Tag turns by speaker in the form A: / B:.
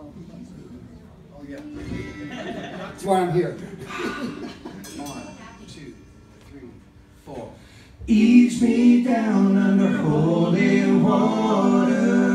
A: Oh, yeah.
B: That's why I'm here.
A: One, two, three, four.
C: Ease me down under holy water.